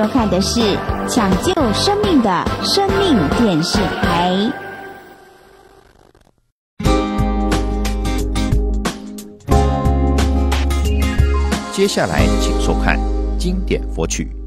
收看的是抢救生命的生命电视台。接下来，请收看经典佛曲。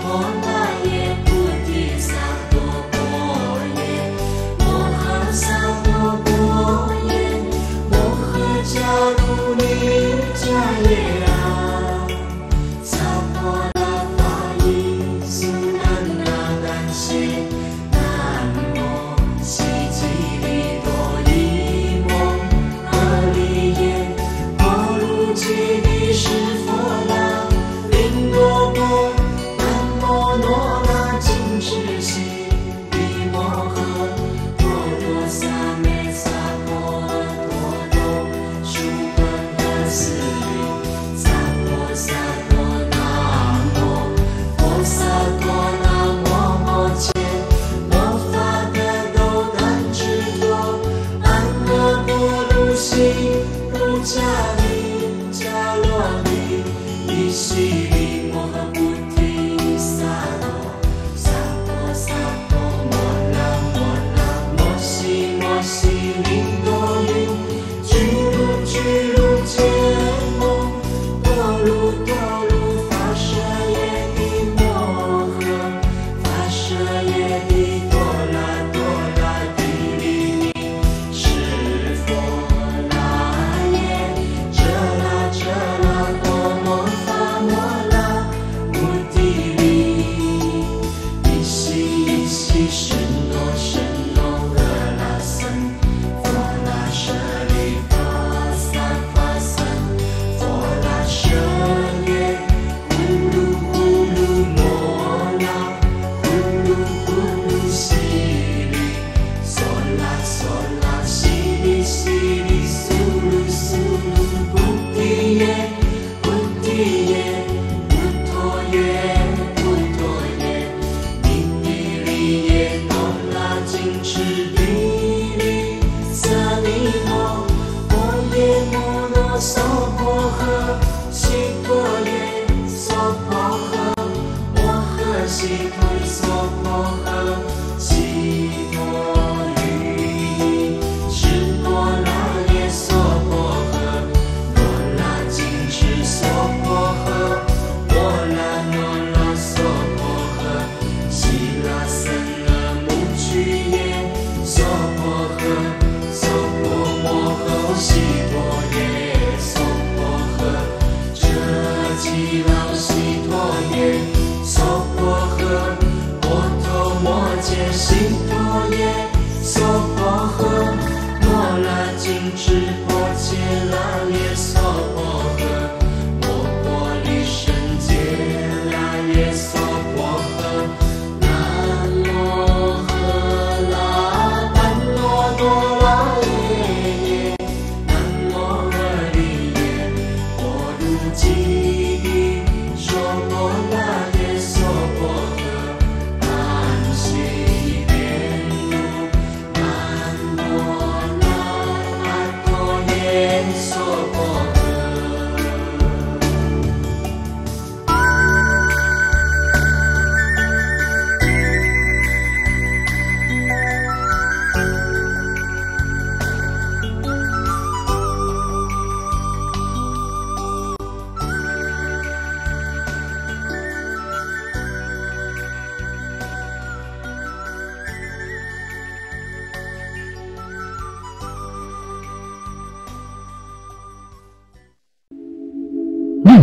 佛 se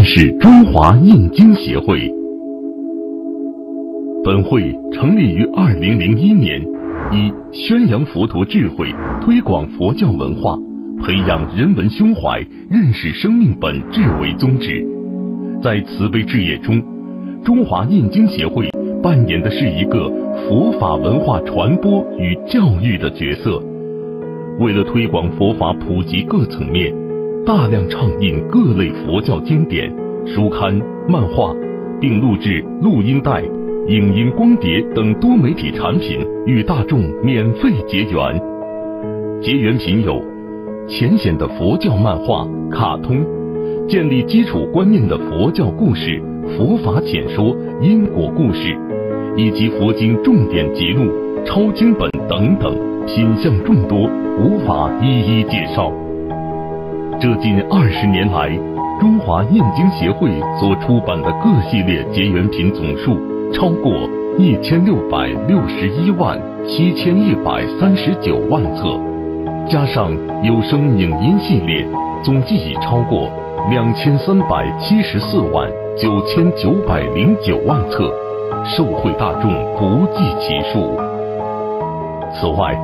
是中华印经协会。本会成立于二零零一年，以宣扬佛陀智慧、推广佛教文化、培养人文胸怀、认识生命本质为宗旨。在慈悲置业中，中华印经协会扮演的是一个佛法文化传播与教育的角色。为了推广佛法普及各层面。大量畅印各类佛教经典、书刊、漫画，并录制录音带、影音光碟等多媒体产品，与大众免费结缘。结缘品有浅显的佛教漫画、卡通，建立基础观念的佛教故事、佛法浅说、因果故事，以及佛经重点集录、抄经本等等，品相众多，无法一一介绍。这近二十年来，中华印经协会所出版的各系列结缘品总数超过一千六百六十一万七千一百三十九万册，加上有声影音系列，总计已超过两千三百七十四万九千九百零九万册，受惠大众不计其数。此外，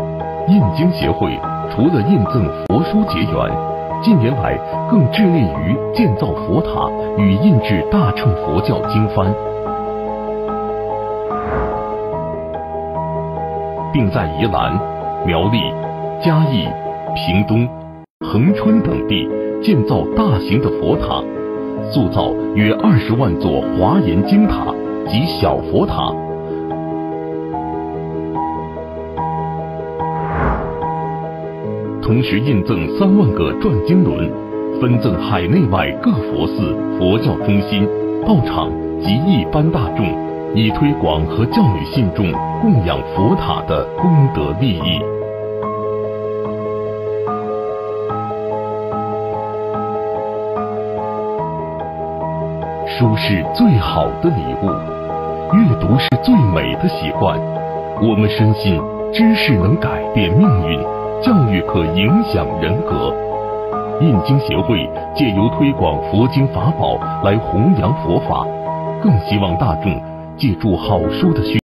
印经协会除了印赠佛书结缘，近年来，更致力于建造佛塔与印制大乘佛教经幡，并在宜兰、苗栗、嘉义、屏东、恒春等地建造大型的佛塔，塑造约二十万座华严经塔及小佛塔。同时印赠三万个转经轮，分赠海内外各佛寺、佛教中心、道场及一般大众，以推广和教育信众供养佛塔的功德利益。书是最好的礼物，阅读是最美的习惯。我们深信，知识能改变命运。教育可影响人格。印经协会借由推广佛经法宝来弘扬佛法，更希望大众借助好书的熏